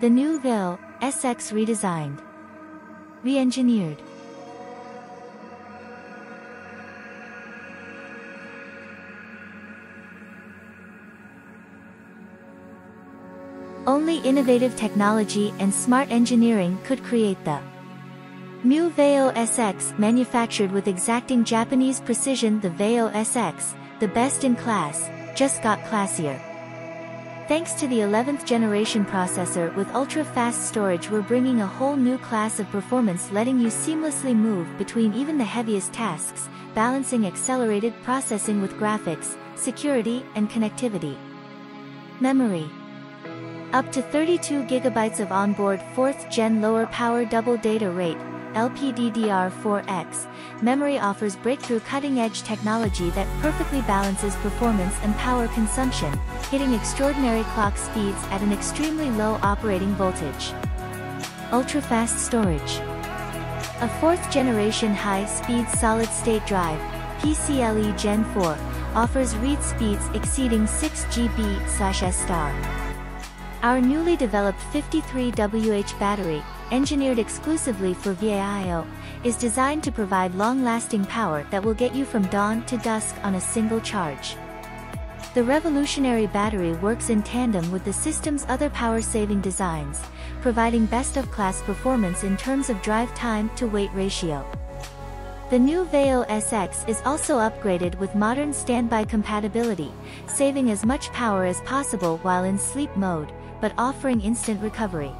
The new VAIO SX redesigned. Re-engineered. Only innovative technology and smart engineering could create the Mu VAIO SX manufactured with exacting Japanese precision the VAIO SX, the best in class, just got classier. Thanks to the 11th generation processor with ultra-fast storage we're bringing a whole new class of performance letting you seamlessly move between even the heaviest tasks, balancing accelerated processing with graphics, security, and connectivity. Memory up to 32 GB of onboard 4th gen lower power double data rate, LPDDR4X, memory offers breakthrough cutting-edge technology that perfectly balances performance and power consumption, hitting extraordinary clock speeds at an extremely low operating voltage. Ultra-fast storage. A fourth-generation high-speed solid-state drive, PCIe Gen 4, offers read speeds exceeding 6 GB/s. Our newly developed 53WH battery, engineered exclusively for VAIO, is designed to provide long-lasting power that will get you from dawn to dusk on a single charge. The revolutionary battery works in tandem with the system's other power-saving designs, providing best-of-class performance in terms of drive time to weight ratio. The new VAIO SX is also upgraded with modern standby compatibility, saving as much power as possible while in sleep mode, but offering instant recovery.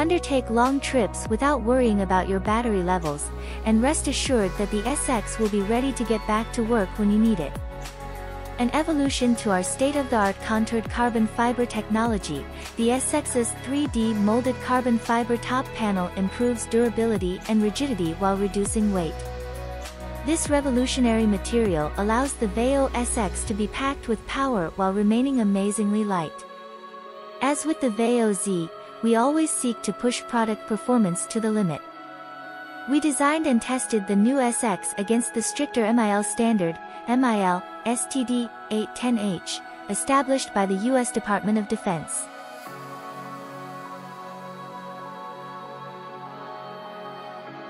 Undertake long trips without worrying about your battery levels, and rest assured that the SX will be ready to get back to work when you need it. An evolution to our state-of-the-art contoured carbon fiber technology, the SX's 3D molded carbon fiber top panel improves durability and rigidity while reducing weight. This revolutionary material allows the VAIO SX to be packed with power while remaining amazingly light. As with the VAIO Z, we always seek to push product performance to the limit. We designed and tested the new SX against the stricter MIL standard, MIL, STD, 810H, established by the U.S. Department of Defense.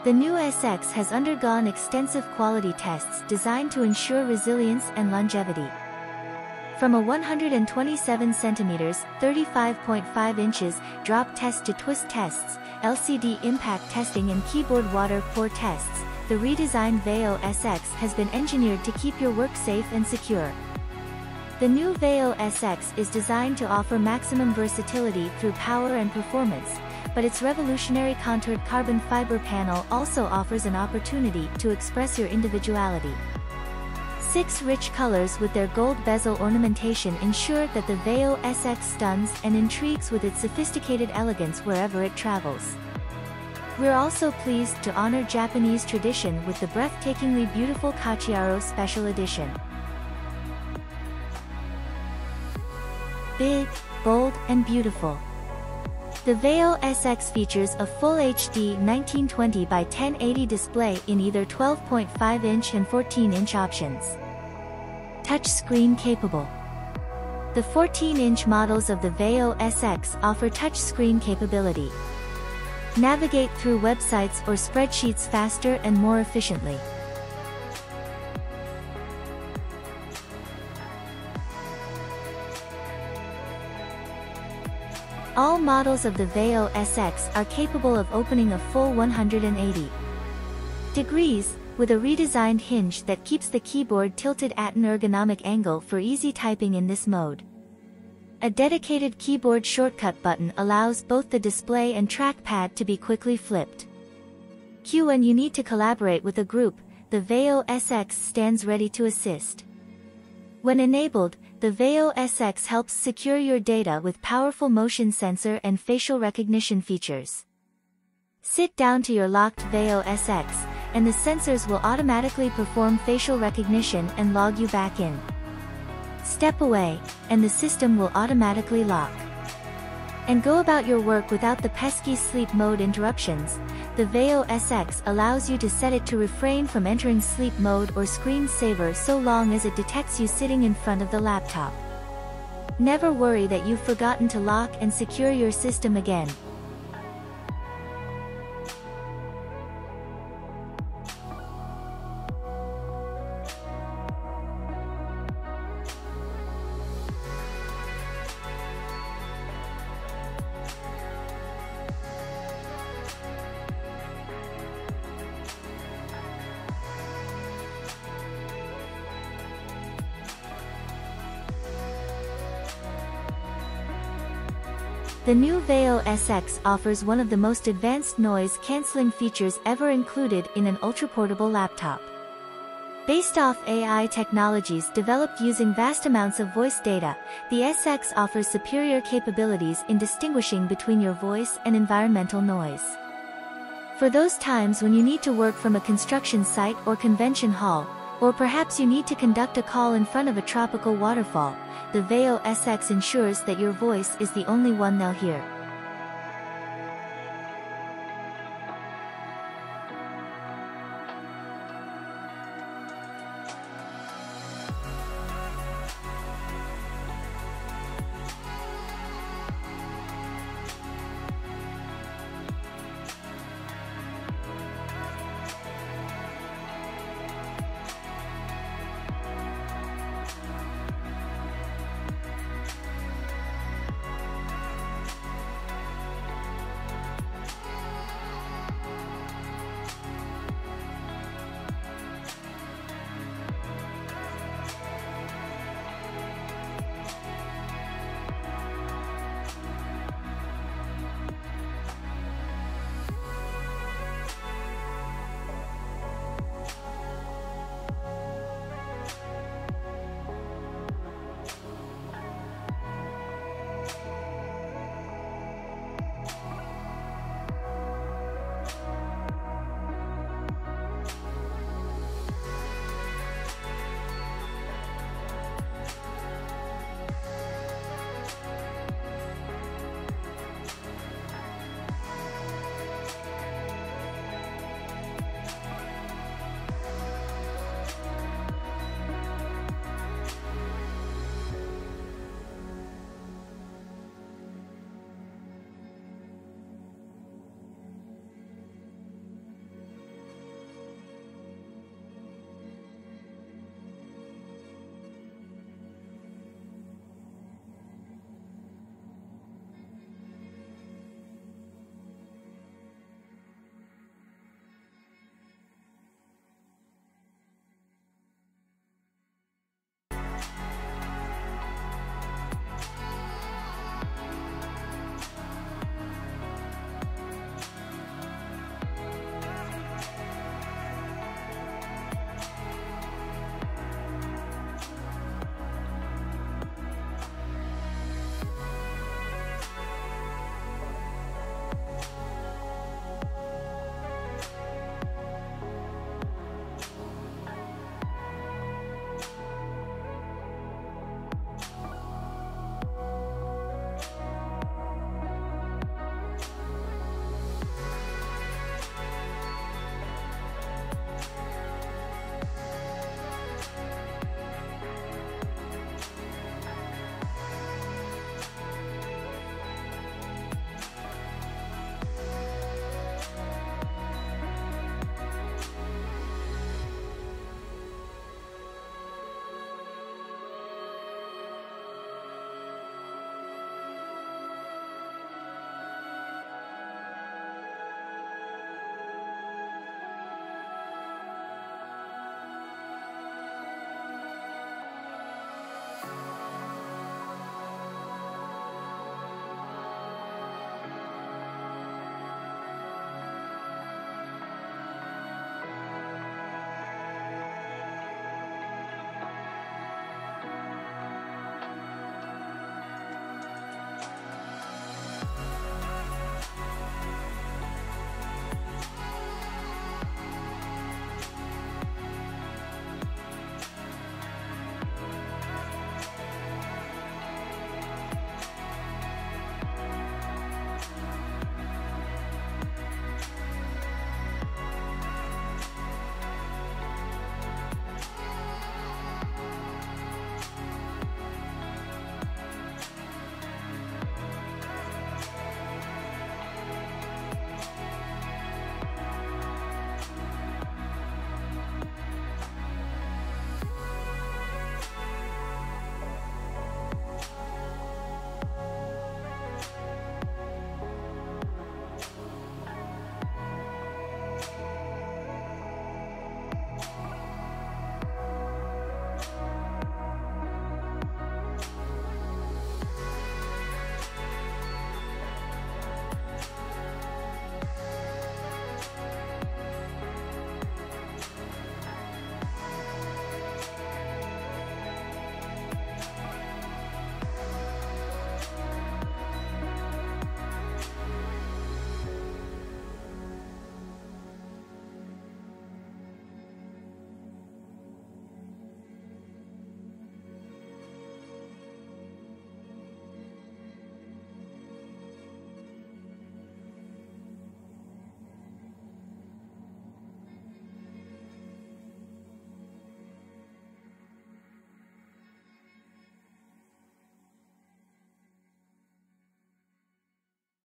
The new SX has undergone extensive quality tests designed to ensure resilience and longevity. From a 127 centimeters, 35.5 inches, drop test to twist tests, LCD impact testing and keyboard water pour tests, the redesigned VAIO SX has been engineered to keep your work safe and secure. The new VAIO SX is designed to offer maximum versatility through power and performance, but its revolutionary contoured carbon fiber panel also offers an opportunity to express your individuality. Six rich colors with their gold bezel ornamentation ensure that the VAIO SX stuns and intrigues with its sophisticated elegance wherever it travels. We're also pleased to honor Japanese tradition with the breathtakingly beautiful Katsuiro Special Edition. Big, bold, and beautiful. The VAIO SX features a full HD 1920 by 1080 display in either 12.5-inch and 14-inch options. Touchscreen capable. The 14-inch models of the VAIO SX offer touchscreen capability. Navigate through websites or spreadsheets faster and more efficiently. All models of the VAIO SX are capable of opening a full 180 degrees, with a redesigned hinge that keeps the keyboard tilted at an ergonomic angle for easy typing in this mode. A dedicated keyboard shortcut button allows both the display and trackpad to be quickly flipped. Q when you need to collaborate with a group, the VAIO SX stands ready to assist. When enabled, the VAIO SX helps secure your data with powerful motion sensor and facial recognition features. Sit down to your locked VAIO SX, and the sensors will automatically perform facial recognition and log you back in. Step away, and the system will automatically lock. And go about your work without the pesky sleep mode interruptions, the VAIO SX allows you to set it to refrain from entering sleep mode or screen saver so long as it detects you sitting in front of the laptop. Never worry that you've forgotten to lock and secure your system again. The new Vaio SX offers one of the most advanced noise-canceling features ever included in an ultra-portable laptop. Based off AI technologies developed using vast amounts of voice data, the SX offers superior capabilities in distinguishing between your voice and environmental noise. For those times when you need to work from a construction site or convention hall, or perhaps you need to conduct a call in front of a tropical waterfall, the VAIO SX ensures that your voice is the only one they'll hear.